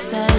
said.